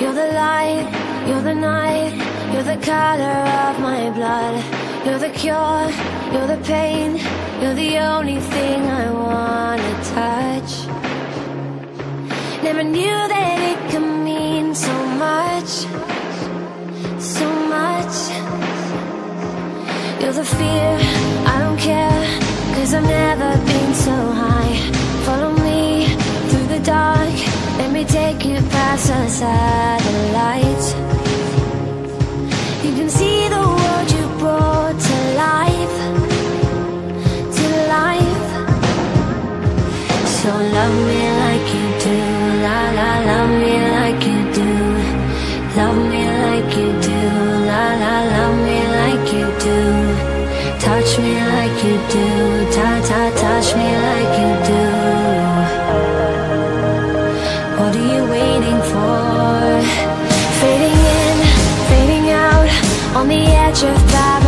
You're the light, you're the night, you're the color of my blood. You're the cure, you're the pain, you're the only thing I wanna touch. Never knew that it could mean so much, so much. You're the fear, Touch me like you do, ta ta, touch me like you do. What are you waiting for? Fading in, fading out, on the edge of paradise.